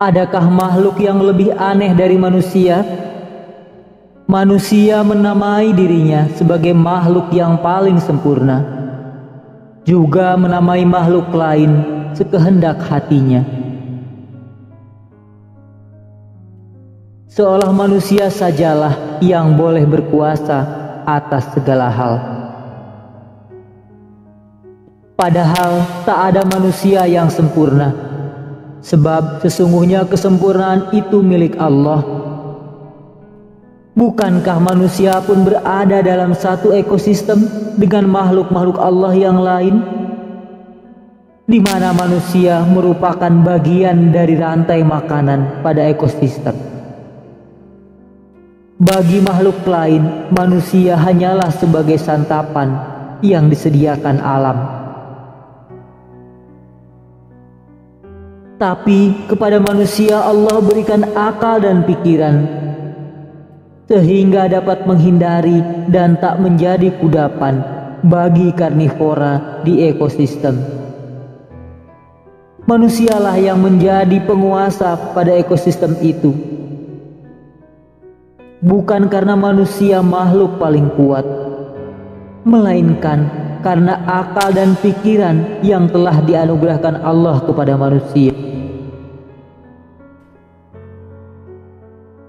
Adakah makhluk yang lebih aneh dari manusia? Manusia menamai dirinya sebagai makhluk yang paling sempurna, juga menamai makhluk lain sekehendak hatinya. Seolah manusia sajalah yang boleh berkuasa atas segala hal. Padahal tak ada manusia yang sempurna Sebab sesungguhnya kesempurnaan itu milik Allah. Bukankah manusia pun berada dalam satu ekosistem dengan makhluk-makhluk Allah yang lain? Di mana manusia merupakan bagian dari rantai makanan pada ekosistem. Bagi makhluk lain, manusia hanyalah sebagai santapan yang disediakan alam. Tapi kepada manusia Allah berikan akal dan pikiran sehingga dapat menghindari dan tak menjadi kudapan bagi karnivora di ekosistem. Manusialah yang menjadi penguasa pada ekosistem itu. Bukan karena manusia makhluk paling kuat, melainkan karena akal dan pikiran yang telah dianugerahkan Allah kepada manusia.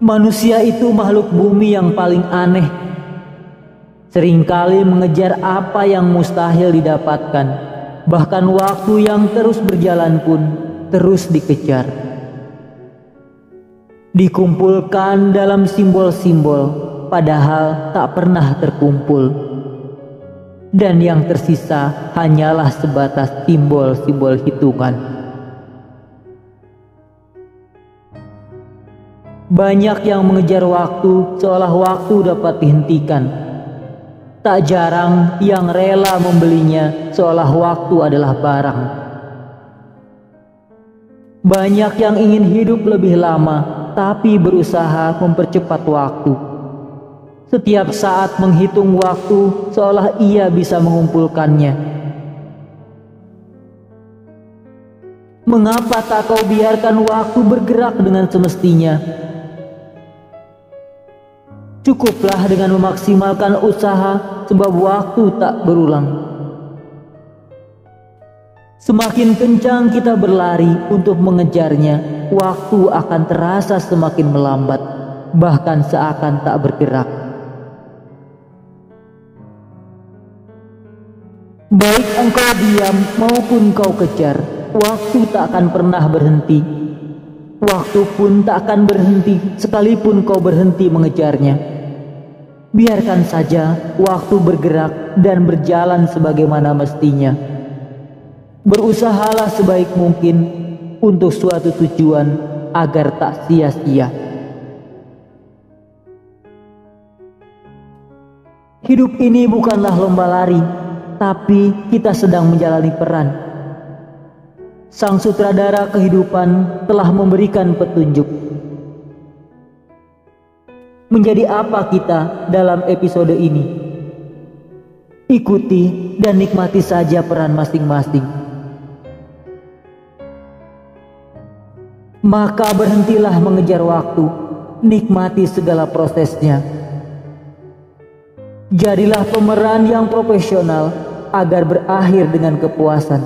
Manusia itu makhluk bumi yang paling aneh. Seringkali mengejar apa yang mustahil didapatkan. Bahkan waktu yang terus berjalan pun terus dikejar. Dikumpulkan dalam simbol-simbol padahal tak pernah terkumpul. Dan yang tersisa hanyalah sebatas simbol-simbol hitungan. Banyak yang mengejar waktu seolah waktu dapat dihentikan. Tak jarang yang rela membelinya seolah waktu adalah barang. Banyak yang ingin hidup lebih lama tapi berusaha mempercepat waktu. Setiap saat menghitung waktu seolah ia bisa mengumpulkannya. Mengapa tak kau biarkan waktu bergerak dengan semestinya? Cukuplah dengan memaksimalkan usaha sebab waktu tak berulang. Semakin kencang kita berlari untuk mengejarnya, waktu akan terasa semakin melambat, bahkan seakan tak bergerak. Baik engkau diam maupun kau kejar, waktu tak akan pernah berhenti. Waktu pun tak akan berhenti sekalipun kau berhenti mengejarnya. Biarkan saja waktu bergerak dan berjalan sebagaimana mestinya. Berusahalah sebaik mungkin untuk suatu tujuan agar tak sia-sia. Hidup ini bukanlah lomba lari, tapi kita sedang menjalani peran. Sang sutradara kehidupan telah memberikan petunjuk Menjadi apa kita dalam episode ini? Ikuti dan nikmati saja peran masing-masing. Maka berhentilah mengejar waktu, nikmati segala prosesnya. Jadilah pemeran yang profesional agar berakhir dengan kepuasan.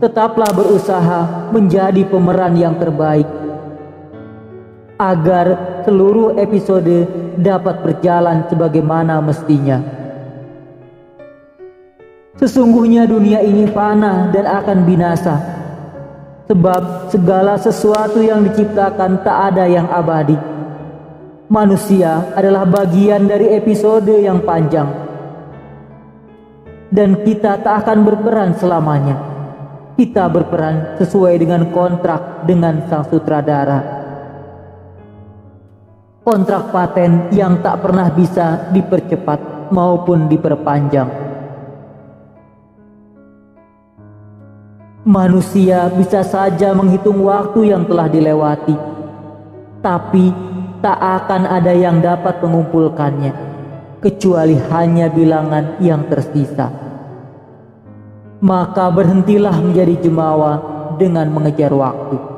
Tetaplah berusaha menjadi pemeran yang terbaik agar seluruh episode dapat berjalan sebagaimana mestinya. Sesungguhnya dunia ini fana dan akan binasa, sebab segala sesuatu yang diciptakan tak ada yang abadi. Manusia adalah bagian dari episode yang panjang, dan kita tak akan berperan selamanya. Kita berperan sesuai dengan kontrak dengan sang sutradara kontrak paten yang tak pernah bisa dipercepat maupun diperpanjang. Manusia bisa saja menghitung waktu yang telah dilewati, tapi tak akan ada yang dapat mengumpulkannya, kecuali hanya bilangan yang tersisa. Maka berhentilah menjadi jemawa dengan mengejar waktu.